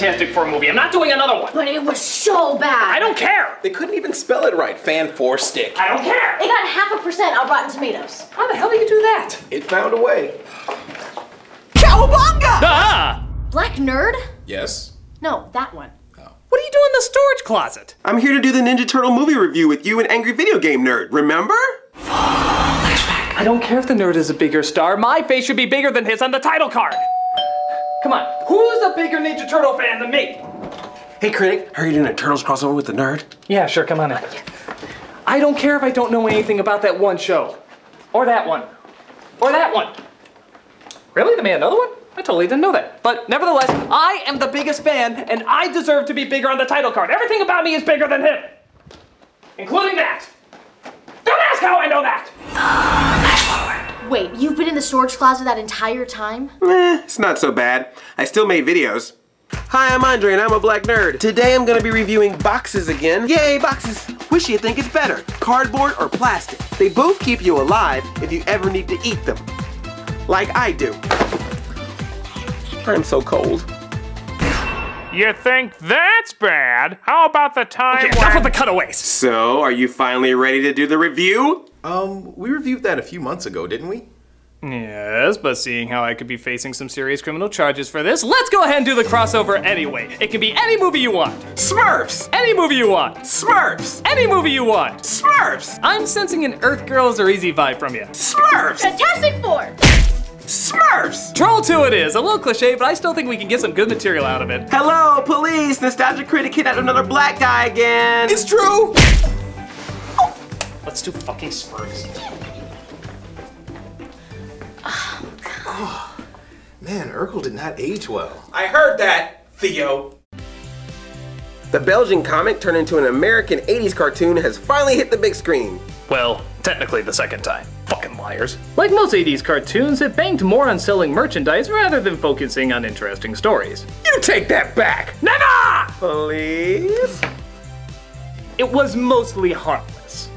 reviewed a Fantastic Four movie. I'm not doing another one. But it was so bad. I don't care. They couldn't even spell it right. Fan four stick. I don't care. It got half a percent on Rotten Tomatoes. How the hell do you do that? It found a way. Cowabunga! Ah! Black Nerd? Yes. No, that one. What are you doing in the storage closet? I'm here to do the Ninja Turtle movie review with you and Angry Video Game Nerd, remember? Flashback. I don't care if the nerd is a bigger star. My face should be bigger than his on the title card. Come on, who's a bigger Ninja Turtle fan than me? Hey, Critic, are you doing a Turtles crossover with the nerd? Yeah, sure, come on in. I don't care if I don't know anything about that one show. Or that one. Or that one. Really? They made another one? I totally didn't know that. But nevertheless, I am the biggest fan, and I deserve to be bigger on the title card. Everything about me is bigger than him. Including that. Don't ask how I know that! Wait, you've been in the storage closet that entire time? Eh, it's not so bad. I still made videos. Hi, I'm Andre and I'm a black nerd. Today I'm gonna be reviewing boxes again. Yay, boxes! Which you think is better, cardboard or plastic? They both keep you alive if you ever need to eat them. Like I do. I'm so cold. You think that's bad? How about the time Okay, when... enough with the cutaways. So, are you finally ready to do the review? Um, we reviewed that a few months ago, didn't we? Yes, but seeing how I could be facing some serious criminal charges for this, let's go ahead and do the crossover anyway. It can be any movie you want. Smurfs! Any movie you want. Smurfs! Any movie you want. Smurfs! I'm sensing an Earth Girls Are Easy vibe from you. Smurfs! Fantastic Four! Smurfs! Troll 2 it is. A little cliche, but I still think we can get some good material out of it. Hello, police! Nostalgia Critic kidnapped another black guy again! It's true! Let's do fucking Smurfs. Oh, Man, Urkel did not age well. I heard that, Theo. The Belgian comic turned into an American 80s cartoon has finally hit the big screen. Well, technically the second time. Fucking liars. Like most 80s cartoons, it banked more on selling merchandise rather than focusing on interesting stories. You take that back! Never! Please? It was mostly harmless.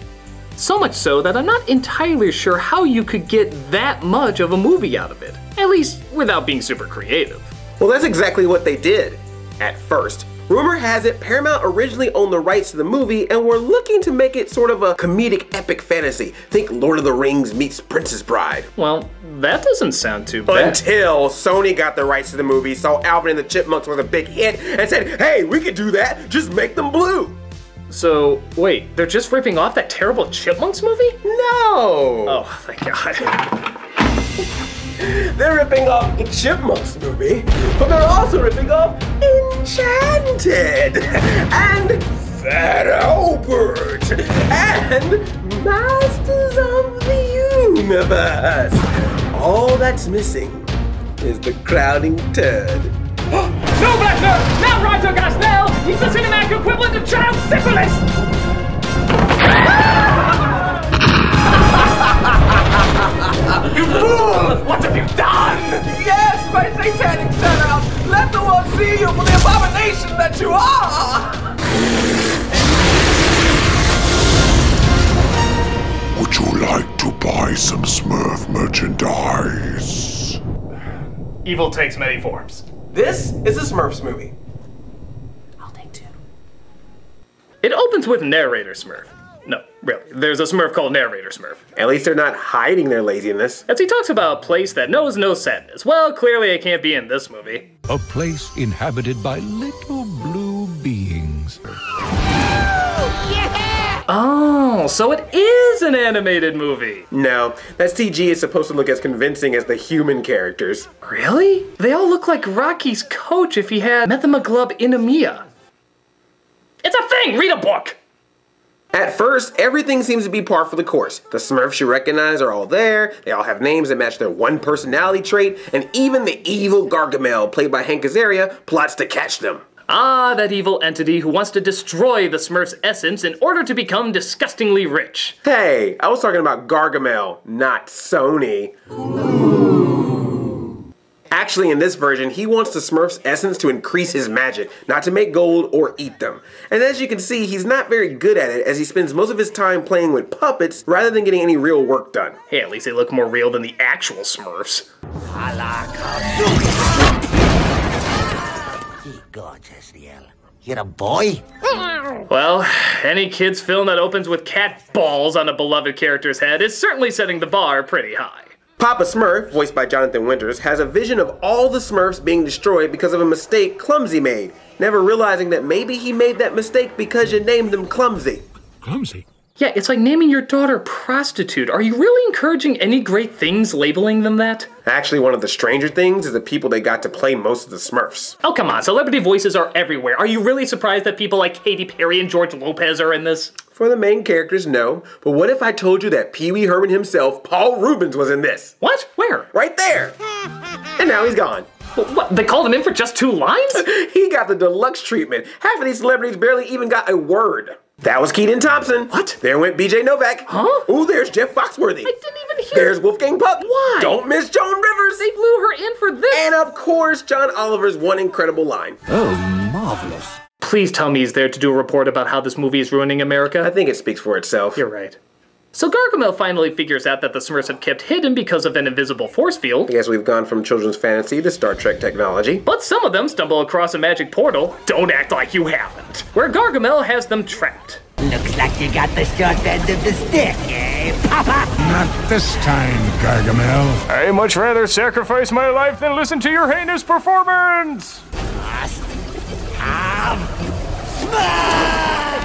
So much so that I'm not entirely sure how you could get that much of a movie out of it. At least without being super creative. Well, that's exactly what they did. At first. Rumor has it Paramount originally owned the rights to the movie and were looking to make it sort of a comedic epic fantasy. Think Lord of the Rings meets Princess Bride. Well, that doesn't sound too bad. Until Sony got the rights to the movie, saw Alvin and the Chipmunks was a big hit, and said, hey, we could do that, just make them blue. So, wait, they're just ripping off that terrible Chipmunks movie? No! Oh, thank God. They're ripping off the Chipmunks movie, but they're also ripping off Enchanted and Fat Albert and Masters of the Universe. All that's missing is the crowding turd. no, Black! Not Raja Gosnell! He's the cinematic equivalent of child syphilis! You fool! What have you done? Yes, my satanic setup! Let the world see you for the abomination that you are! Would you like to buy some Smurf merchandise? Evil takes many forms. This is a Smurfs movie. I'll take two. It opens with Narrator Smurf. No, really. There's a Smurf called Narrator Smurf. At least they're not hiding their laziness. As he talks about a place that knows no sadness. Well, clearly it can't be in this movie. A place inhabited by little blue beings. Oh, so it is an animated movie. No, that CG is supposed to look as convincing as the human characters. Really? They all look like Rocky's coach if he had Methemoglobinemia. It's a thing! Read a book! At first, everything seems to be par for the course. The Smurfs you recognize are all there, they all have names that match their one personality trait, and even the evil Gargamel, played by Hank Azaria, plots to catch them. Ah, that evil entity who wants to destroy the Smurf's essence in order to become disgustingly rich. Hey, I was talking about Gargamel, not Sony. Actually, in this version, he wants the Smurf's essence to increase his magic, not to make gold or eat them. And as you can see, he's not very good at it as he spends most of his time playing with puppets rather than getting any real work done. Hey, at least they look more real than the actual Smurfs. gorgeous, Riel. You're a boy? Well, any kid's film that opens with cat balls on a beloved character's head is certainly setting the bar pretty high. Papa Smurf, voiced by Jonathan Winters, has a vision of all the Smurfs being destroyed because of a mistake Clumsy made, never realizing that maybe he made that mistake because you named him Clumsy. Clumsy? Yeah, it's like naming your daughter prostitute. Are you really encouraging any great things labeling them that? Actually, one of the stranger things is the people they got to play most of the Smurfs. Oh, come on. Celebrity voices are everywhere. Are you really surprised that people like Katy Perry and George Lopez are in this? For the main characters, no. But what if I told you that Pee Wee Herman himself, Paul Reubens, was in this? What? Where? Right there! and now he's gone. What? They called him in for just two lines? he got the deluxe treatment. Half of these celebrities barely even got a word. That was Kenan Thompson. What? There went BJ Novak. Huh? Ooh, there's Jeff Foxworthy. I didn't even hear. There's Wolfgang Puck. Why? Don't miss Joan Rivers. They blew her in for this. And of course, John Oliver's one incredible line. Oh, marvelous. Please tell me he's there to do a report about how this movie is ruining America. I think it speaks for itself. You're right. So Gargamel finally figures out that the Smurfs have kept hidden because of an invisible force field. Yes, we've gone from children's fantasy to Star Trek technology. But some of them stumble across a magic portal. Don't act like you haven't. Where Gargamel has them trapped. Looks like you got the short end of the stick, eh, Papa? Not this time, Gargamel. I much rather sacrifice my life than listen to your heinous performance!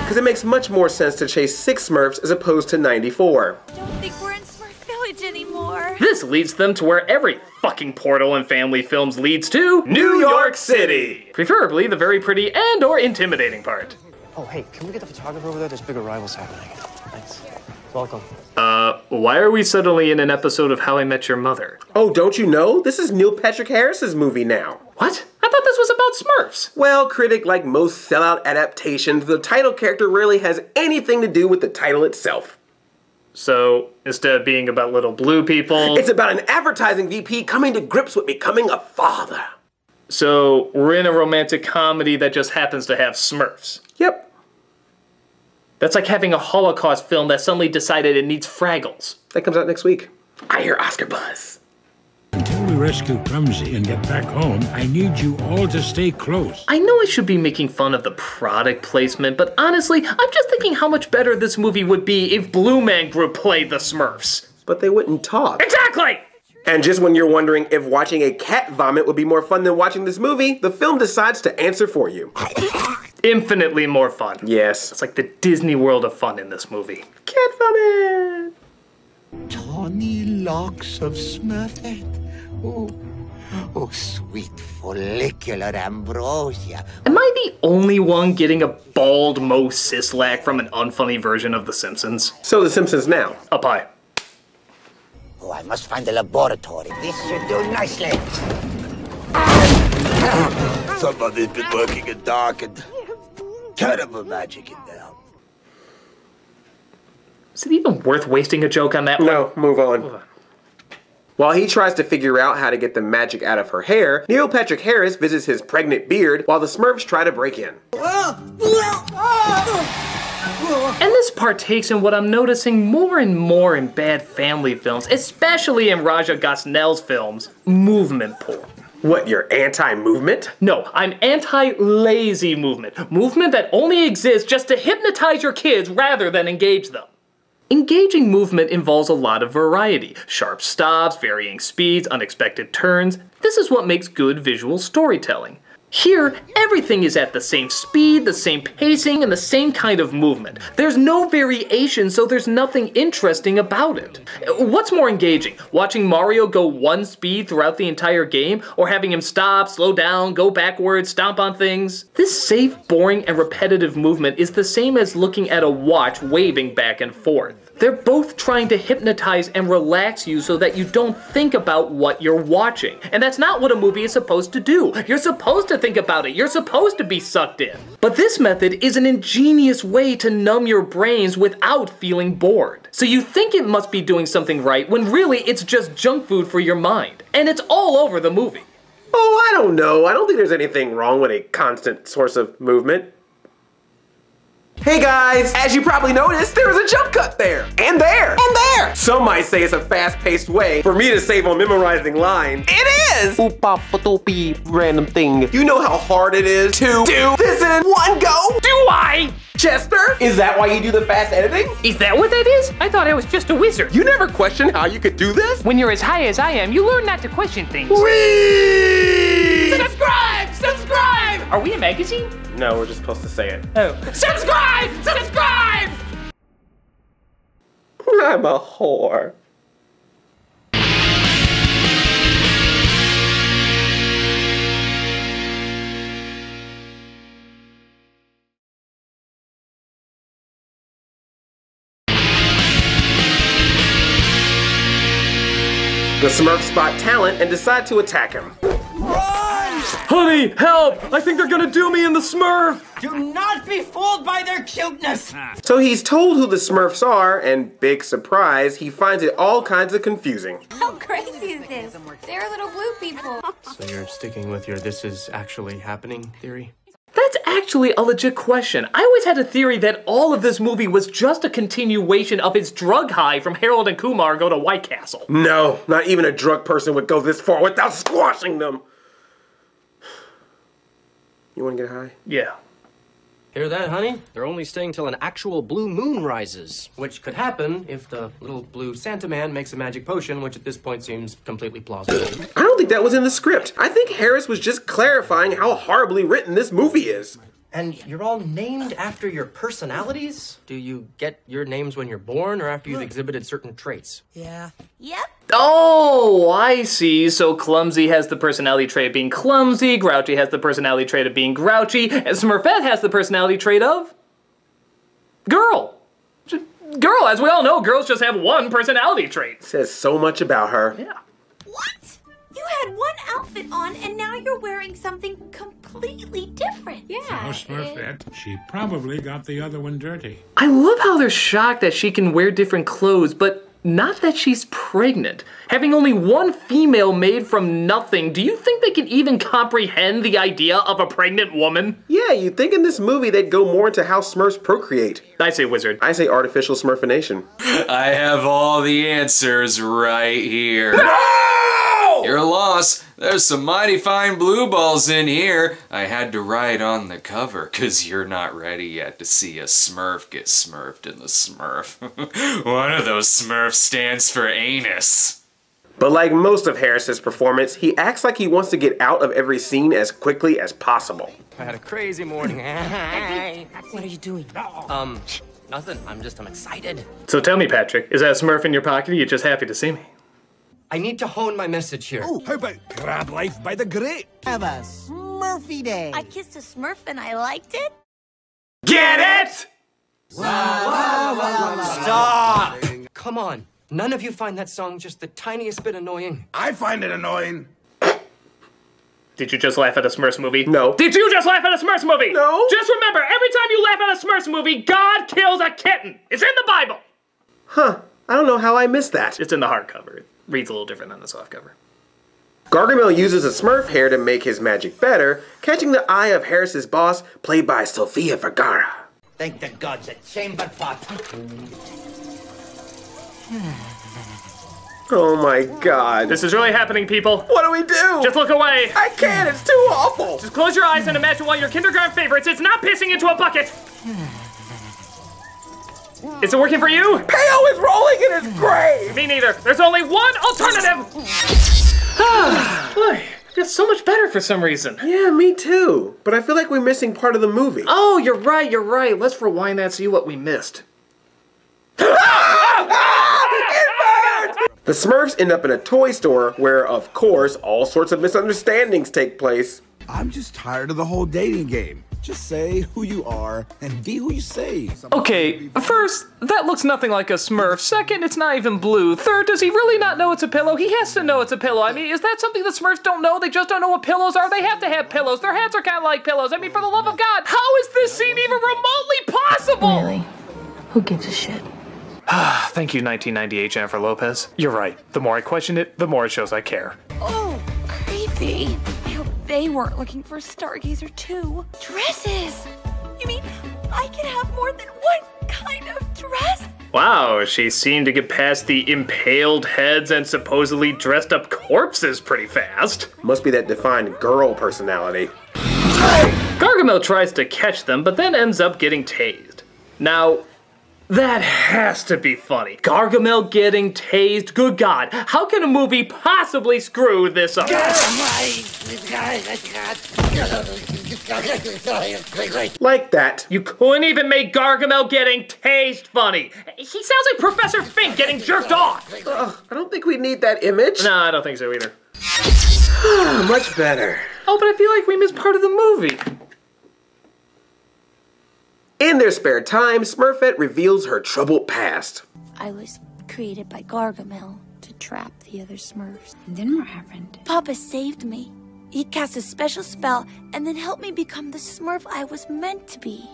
Because it makes much more sense to chase six Smurfs as opposed to 94. I don't think we're in Smurf Village anymore. This leads them to where every fucking portal in family films leads to New York City. Preferably the very pretty and or intimidating part. Oh, hey, can we get the photographer over there? There's big arrivals happening. Thanks. Welcome. Uh, why are we suddenly in an episode of How I Met Your Mother? Oh, don't you know? This is Neil Patrick Harris's movie now. What? I thought this was about Smurfs. Well, critic, like most sellout adaptations, the title character rarely has anything to do with the title itself. So instead of being about little blue people, It's about an advertising VP coming to grips with becoming a father. so we're in a romantic comedy that just happens to have Smurfs. Yep. That's like having a Holocaust film that suddenly decided it needs Fraggles. That comes out next week. I hear Oscar buzz. Until we rescue Clumsy and get back home, I need you all to stay close. I know I should be making fun of the product placement, but honestly, I'm just thinking how much better this movie would be if Blue Man Group played the Smurfs. But they wouldn't talk. Exactly! And just when you're wondering if watching a cat vomit would be more fun than watching this movie, the film decides to answer for you. Infinitely more fun. Yes. It's like the Disney world of fun in this movie. Cat vomit! Tawny locks of Smurfette. Oh, oh, sweet follicular ambrosia. Am I the only one getting a bald Moe Szyslak from an unfunny version of The Simpsons? So The Simpsons now. Up high. Oh, I must find the laboratory. This should do nicely. Somebody's been working in dark and terrible magic in there. Is it even worth wasting a joke on that one? No, move on. While he tries to figure out how to get the magic out of her hair, Neil Patrick Harris visits his pregnant beard while the Smurfs try to break in. And this partakes in what I'm noticing more and more in bad family films, especially in Raja Gosnell's films, movement porn. What, you're anti-movement? No, I'm anti-lazy movement. Movement that only exists just to hypnotize your kids rather than engage them. Engaging movement involves a lot of variety. Sharp stops, varying speeds, unexpected turns. This is what makes good visual storytelling. Here, everything is at the same speed, the same pacing, and the same kind of movement. There's no variation, so there's nothing interesting about it. What's more engaging? Watching Mario go one speed throughout the entire game, or having him stop, slow down, go backwards, stomp on things? This safe, boring, and repetitive movement is the same as looking at a watch waving back and forth. They're both trying to hypnotize and relax you so that you don't think about what you're watching. And that's not what a movie is supposed to do. You're supposed to think about it. You're supposed to be sucked in. But this method is an ingenious way to numb your brains without feeling bored. So you think it must be doing something right when really it's just junk food for your mind. And it's all over the movie. Oh, I don't know. I don't think there's anything wrong with a constant source of movement. Hey guys, as you probably noticed, there was a jump cut there, and there, and there. Some might say it's a fast-paced way for me to save on memorizing lines. It is! Oop-a-doopy random thing. You know how hard it is to do this in one go? Do I? Chester, is that why you do the fast editing? Is that what that is? I thought I was just a wizard. You never questioned how you could do this? When you're as high as I am, you learn not to question things. Whee! Subscribe! Subscribe! Are we a magazine? No, we're just supposed to say it. Oh. Subscribe! Subscribe! I'm a whore. The Smurfs spot talent and decide to attack him. Honey, help! I think they're gonna do me in the Smurf! Do not be fooled by their cuteness! So he's told who the Smurfs are, and big surprise, he finds it all kinds of confusing. How crazy is this? They're little blue people. So you're sticking with your this is actually happening theory? That's actually a legit question. I always had a theory that all of this movie was just a continuation of his drug high from Harold and Kumar go to White Castle. No, not even a drug person would go this far without squashing them. You wanna get high? Yeah. Hear that, honey? They're only staying till an actual blue moon rises, which could happen if the little blue Santa man makes a magic potion, which at this point seems completely plausible. I don't think that was in the script. I think Harris was just clarifying how horribly written this movie is. And you're all named after your personalities? Do you get your names when you're born or after you've exhibited certain traits? Yeah. Yep. Oh, I see. So Clumsy has the personality trait of being clumsy, Grouchy has the personality trait of being grouchy, and Smurfette has the personality trait of. Girl. Girl, as we all know, girls just have one personality trait. Says so much about her. Yeah. What? You had one outfit on and now you're wearing something completely different. Oh, Yeah. Smurfette. She probably got the other one dirty. I love how they're shocked that she can wear different clothes, but not that she's pregnant. Having only one female made from nothing, do you think they can even comprehend the idea of a pregnant woman? Yeah, you'd think in this movie they'd go more into how Smurfs procreate. I say wizard. I say artificial Smurfination. I have all the answers right here. Your loss. There's some mighty fine blue balls in here. I had to write on the cover, cause you're not ready yet to see a Smurf get smurfed in the Smurf. One of those Smurfs stands for anus. But like most of Harris's performance, he acts like he wants to get out of every scene as quickly as possible. I had a crazy morning. What are you doing? um, nothing. I'm just, I'm excited. So tell me, Patrick, is that a Smurf in your pocket or you just happy to see me? I need to hone my message here. Oh, how about Grab Life by the Great? Have a Smurfy day. I kissed a Smurf and I liked it. Get it? Stop! Come on. None of you find that song just the tiniest bit annoying. I find it annoying. Did you just laugh at a Smurfs movie? No. Did you just laugh at a Smurfs movie? No. Just remember, every time you laugh at a Smurfs movie, God kills a kitten. It's in the Bible. Huh. I don't know how I missed that. It's in the hardcover. It reads a little different than the softcover. Gargamel uses a Smurf hair to make his magic better, catching the eye of Harris's boss, played by Sofia Vergara. Thank the gods, a chamber pot. Oh my god. This is really happening, people. What do we do? Just look away. I can't, it's too awful. Just close your eyes and imagine one of your kindergarten favorites. It's not pissing into a bucket. Is it working for you? Peyo is rolling in his grave. Me neither. There's only one alternative. Ah, boy, just so much better for some reason. Yeah, me too. But I feel like we're missing part of the movie. Oh, you're right, you're right. Let's rewind that, see what we missed. The Smurfs end up in a toy store where, of course, all sorts of misunderstandings take place. I'm just tired of the whole dating game. Just say who you are and be who you say. Okay, first, that looks nothing like a Smurf. Second, it's not even blue. Third, does he really not know it's a pillow? He has to know it's a pillow. I mean, is that something the Smurfs don't know? They just don't know what pillows are? They have to have pillows. Their hats are kind of like pillows. I mean, for the love of God, how is this scene even remotely possible? Really? Who gives a shit? Thank you, 1998 Jennifer Lopez. You're right. The more I question it, the more it shows I care. Oh, creepy. I hope they weren't looking for a stargazer too. Dresses. You mean I can have more than one kind of dress? Wow, she seemed to get past the impaled heads and supposedly dressed up corpses pretty fast. Must be that defined girl personality. Gargamel tries to catch them, but then ends up getting tased. Now, that has to be funny. Gargamel getting tased? Good God, how can a movie possibly screw this up? Like that. You couldn't even make Gargamel getting tased funny. He sounds like Professor Frink getting jerked off. Ugh, I don't think we need that image. No, I don't think so either. Much better. Oh, but I feel like we missed part of the movie. In their spare time, Smurfette reveals her troubled past. I was created by Gargamel to trap the other Smurfs. And then what happened? Papa saved me. He cast a special spell and then helped me become the Smurf I was meant to be.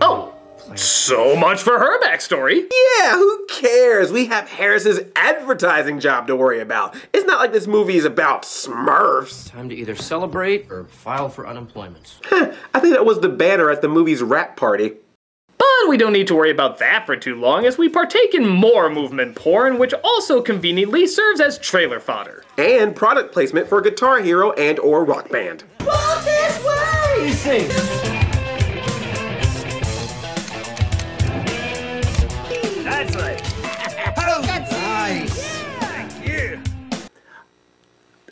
Oh, so much for her backstory. Yeah, who cares? We have Harris's advertising job to worry about. It's not like this movie is about Smurfs. Time to either celebrate or file for unemployment. I think that was the banner at the movie's rap party. But we don't need to worry about that for too long as we partake in more movement porn, which also conveniently serves as trailer fodder. And product placement for Guitar Hero and or Rock Band. Walk this way! It's like.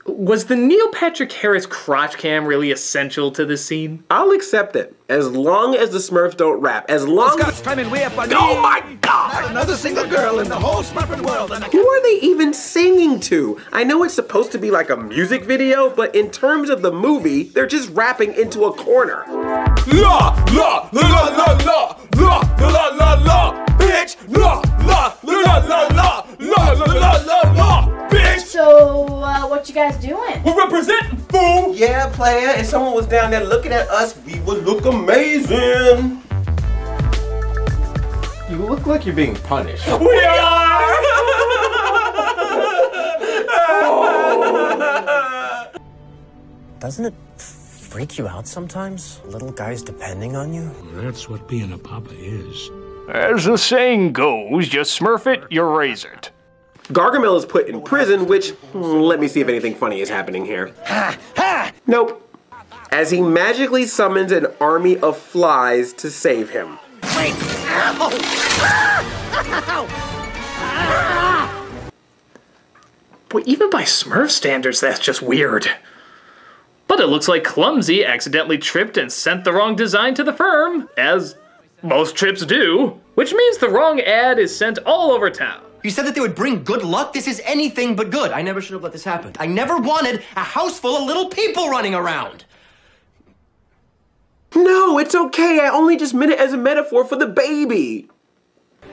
Was the Neil Patrick Harris crotch cam really essential to this scene? I'll accept it. As long as the Smurfs don't rap. As long as. climbing way up on Oh my god! Not another single girl in the whole Smurfing world. And Who are they even singing to? I know it's supposed to be like a music video, but in terms of the movie, they're just rapping into a corner. La la la la la la la la la la bitch la la la la la la la la la la bitch. So, uh, what you guys doing? We're representing fool. Yeah, player, if someone was down there looking at us, we would look amazing. You look like you're being punished. We are. Doesn't it freak you out sometimes? Little guys depending on you? That's what being a papa is. As the saying goes, you smurf it, you raise it. Gargamel is put in prison, which, hmm, let me see if anything funny is happening here. Nope. As he magically summons an army of flies to save him. Wait! Boy, even by Smurf standards, that's just weird. But it looks like Clumsy accidentally tripped and sent the wrong design to the firm, as most trips do, which means the wrong ad is sent all over town. You said that they would bring good luck? This is anything but good. I never should have let this happen. I never wanted a house full of little people running around. No, it's okay. I only just meant it as a metaphor for the baby.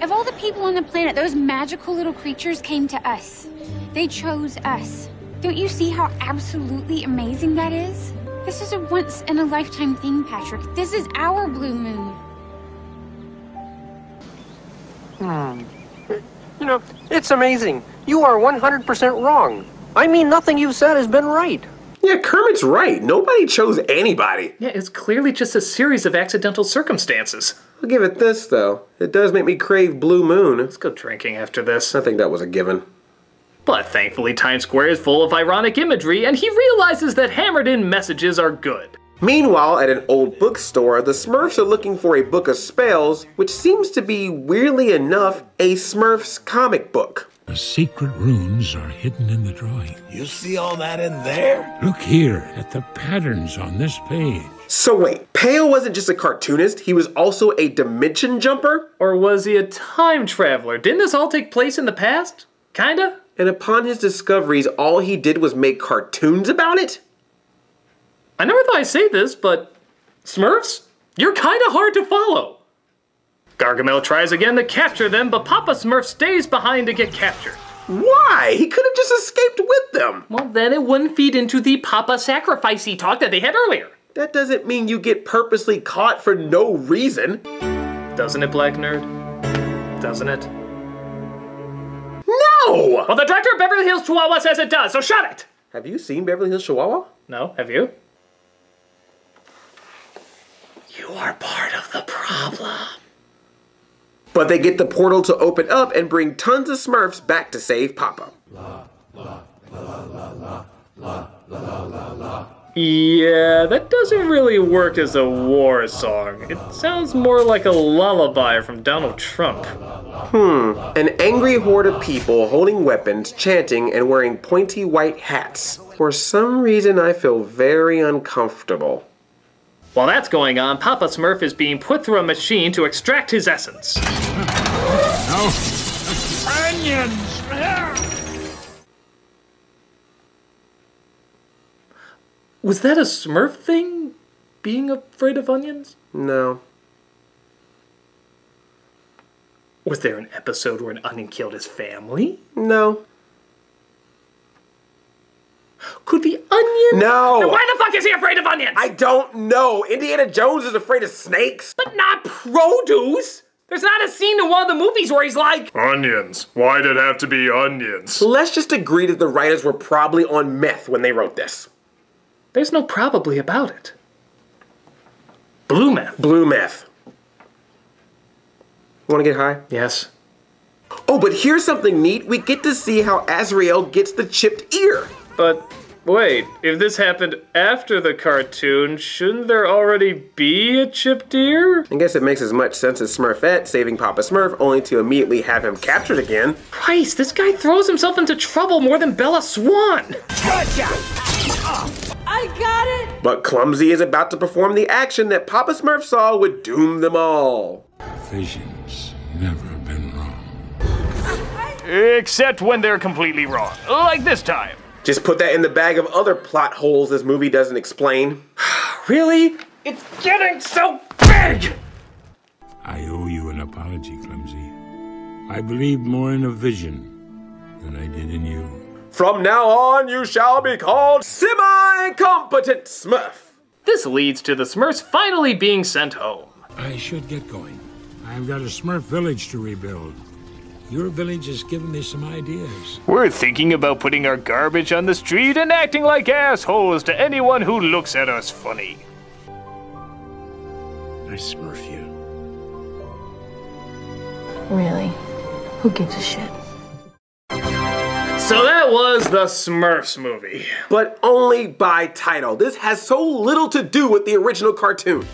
Of all the people on the planet, those magical little creatures came to us. They chose us. Don't you see how absolutely amazing that is? This is a once in a lifetime thing, Patrick. This is our blue moon. Hmm. You know, it's amazing. You are 100% wrong. I mean, nothing you've said has been right. Yeah, Kermit's right. Nobody chose anybody. Yeah, it's clearly just a series of accidental circumstances. I'll give it this, though. It does make me crave Blue Moon. Let's go drinking after this. I think that was a given. But thankfully, Times Square is full of ironic imagery, and he realizes that hammered in messages are good. Meanwhile, at an old bookstore, the Smurfs are looking for a book of spells, which seems to be, weirdly enough, a Smurfs comic book. The secret runes are hidden in the drawing. You see all that in there? Look here at the patterns on this page. So wait, Peyo wasn't just a cartoonist, he was also a dimension jumper? Or was he a time traveler? Didn't this all take place in the past? Kinda? And upon his discoveries, all he did was make cartoons about it? I never thought I'd say this, but Smurfs, you're kinda hard to follow. Gargamel tries again to capture them, but Papa Smurf stays behind to get captured. Why? He could have just escaped with them. Well, then it wouldn't feed into the Papa sacrificey talk that they had earlier. That doesn't mean you get purposely caught for no reason. Doesn't it, Black Nerd? Doesn't it? No! Well, the director of Beverly Hills Chihuahua says it does, so shut it! Have you seen Beverly Hills Chihuahua? No, have you? You are part of the problem. But they get the portal to open up and bring tons of Smurfs back to save Papa. Yeah, that doesn't really work as a war song. It sounds more like a lullaby from Donald Trump. Hmm. An angry horde of people holding weapons, chanting, and wearing pointy white hats. For some reason, I feel very uncomfortable. While that's going on, Papa Smurf is being put through a machine to extract his essence. No. Onions! Was that a Smurf thing? Being afraid of onions? No. Was there an episode where an onion killed his family? No. Could be onion? No. Then why the fuck is he afraid of onions? I don't know. Indiana Jones is afraid of snakes. But not produce! There's not a scene in one of the movies where he's like, Onions. Why'd it have to be onions? Let's just agree that the writers were probably on meth when they wrote this. There's no probably about it. Blue meth. Blue meth. Want to get high? Yes. Oh, but here's something neat. We get to see how Azrael gets the chipped ear. But wait, if this happened after the cartoon, shouldn't there already be a Chip ear? I guess it makes as much sense as Smurfette saving Papa Smurf only to immediately have him captured again. Christ, this guy throws himself into trouble more than Bella Swan. Gotcha! I got it! But Clumsy is about to perform the action that Papa Smurf saw would doom them all. Visions never been wrong. Except when they're completely wrong. Like this time. Just put that in the bag of other plot holes this movie doesn't explain. really? It's getting so big! I owe you an apology, Clumsy. I believed more in a vision than I did in you. From now on, you shall be called semi-competent Smurf. This leads to the Smurfs finally being sent home. I should get going. I've got a Smurf village to rebuild. Your village has given me some ideas. We're thinking about putting our garbage on the street and acting like assholes to anyone who looks at us funny. I Smurf you. Really? Who gives a shit? So that was the Smurfs movie. But only by title. This has so little to do with the original cartoon.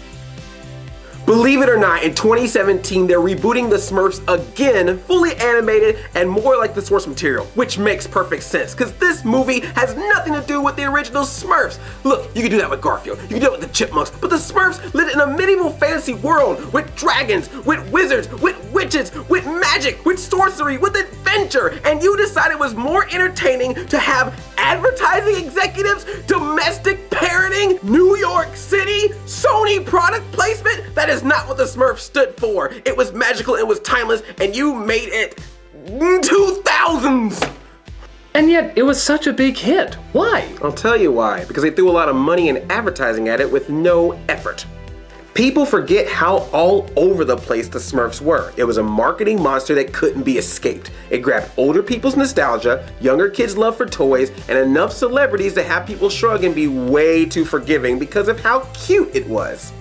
Believe it or not, in 2017, they're rebooting the Smurfs again, fully animated and more like the source material, which makes perfect sense, because this movie has nothing to do with the original Smurfs. Look, you can do that with Garfield, you can do it with the Chipmunks, but the Smurfs lived in a medieval fantasy world with dragons, with wizards, with witches, with magic, with sorcery, with adventure, and you decided it was more entertaining to have advertising executives, domestic parenting, New York City, Sony product placement? That is not what the Smurf stood for. It was magical, it was timeless, and you made it 2000s! And yet, it was such a big hit. Why? I'll tell you why. Because they threw a lot of money and advertising at it with no effort. People forget how all over the place the Smurfs were. It was a marketing monster that couldn't be escaped. It grabbed older people's nostalgia, younger kids' love for toys, and enough celebrities to have people shrug and be way too forgiving because of how cute it was.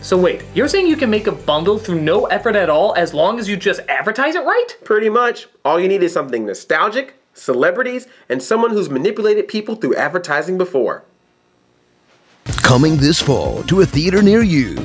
So wait, you're saying you can make a bundle through no effort at all as long as you just advertise it right? Pretty much. All you need is something nostalgic, celebrities, and someone who's manipulated people through advertising before. Coming this fall to a theater near you,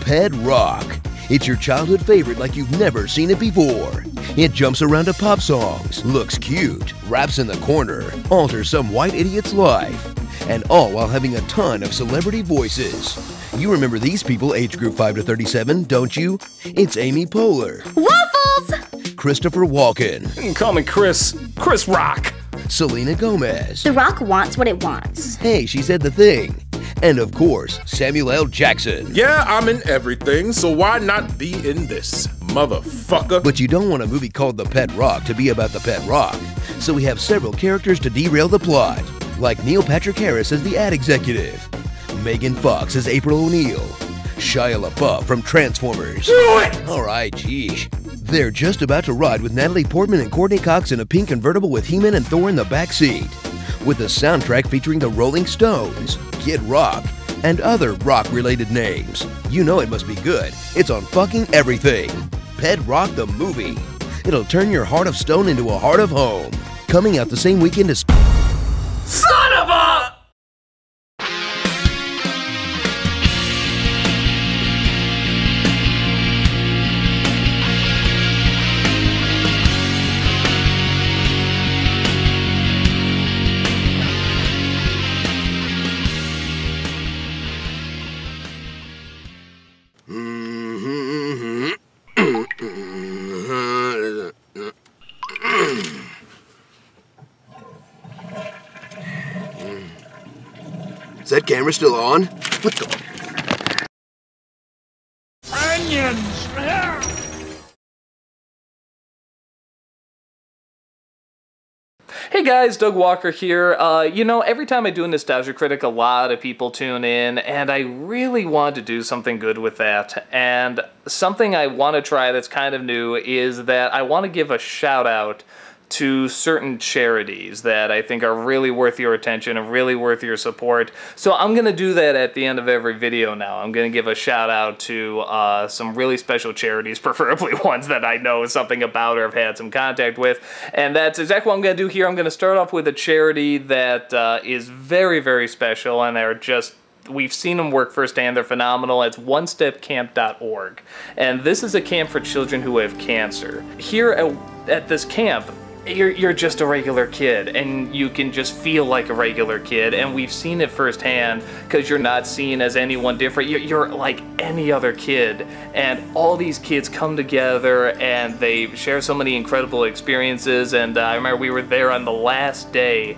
Pet Rock. It's your childhood favorite like you've never seen it before. It jumps around to pop songs, looks cute, raps in the corner, alters some white idiot's life, and all while having a ton of celebrity voices. You remember these people age group 5 to 37, don't you? It's Amy Poehler, Waffles! Christopher Walken, Call me Chris. Chris Rock. Selena Gomez. The Rock wants what it wants. Hey, she said the thing. And of course, Samuel L. Jackson. Yeah, I'm in everything, so why not be in this, motherfucker? But you don't want a movie called The Pet Rock to be about the pet rock. So we have several characters to derail the plot, like Neil Patrick Harris as the ad executive, Megan Fox as April O'Neil, Shia LaBeouf from Transformers. Do it! Alright, geesh. They're just about to ride with Natalie Portman and Courteney Cox in a pink convertible with He-Man and Thor in the back seat, with a soundtrack featuring the Rolling Stones, Kid Rock, and other rock-related names. You know it must be good. It's on fucking everything. Pet Rock the movie. It'll turn your heart of stone into a heart of home. Coming out the same weekend as. Is that camera still on? What the? Onions! Hey guys, Doug Walker here. Uh, you know, every time I do a Nostalgia Critic, a lot of people tune in, and I really want to do something good with that. And something I want to try that's kind of new is that I want to give a shout out to certain charities that I think are really worth your attention and really worth your support. So I'm going to do that at the end of every video now. I'm going to give a shout out to uh, some really special charities, preferably ones that I know something about or have had some contact with. And that's exactly what I'm going to do here. I'm going to start off with a charity that uh, is very, very special and they're just we've seen them work firsthand. They're phenomenal. It's onestepcamp.org. And this is a camp for children who have cancer. Here at, at this camp, you're, you're just a regular kid and you can just feel like a regular kid and we've seen it firsthand because you're not seen as anyone different. You're, you're, like any other kid and all these kids come together and they share so many incredible experiences and uh, i remember we were there on the last day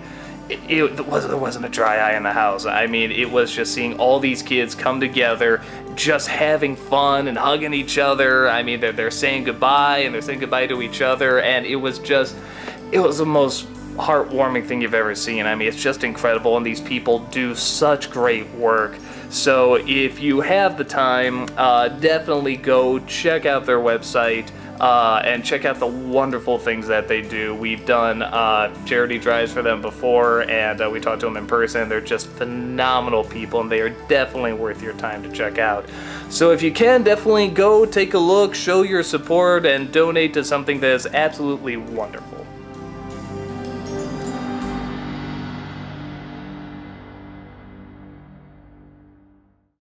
it, it was, there wasn't a dry eye in the house. I mean, it was just seeing all these kids come together, just having fun and hugging each other. I mean, they're, they're saying goodbye and they're saying goodbye to each other, and it was just, it was the most heartwarming thing you've ever seen. I mean, it's just incredible, and these people do such great work. So if you have the time, uh, definitely go check out their website. Uh, and check out the wonderful things that they do. We've done uh, charity drives for them before, and uh, we talked to them in person. They're just phenomenal people, and they are definitely worth your time to check out. So if you can, definitely go take a look, show your support, and donate to something that is absolutely wonderful.